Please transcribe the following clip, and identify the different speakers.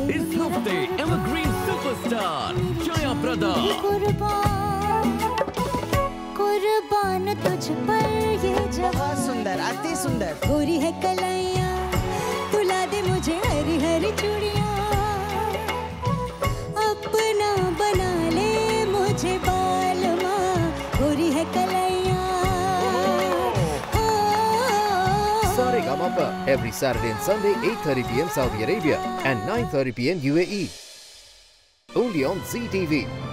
Speaker 1: इस हफ़्ते evergreen superstar Jaya Prada
Speaker 2: कुर्बान कुर्बान तुझ पर ये
Speaker 3: बहुत सुंदर अति सुंदर।
Speaker 2: गोरी है कलाइया तुला दे मुझे हरी हरी चूड़िया। अपना बना ले मुझे बाल माँ गोरी है
Speaker 4: Every Saturday and Sunday 8.30 pm Saudi Arabia and 9.30 pm UAE. Only on ZTV.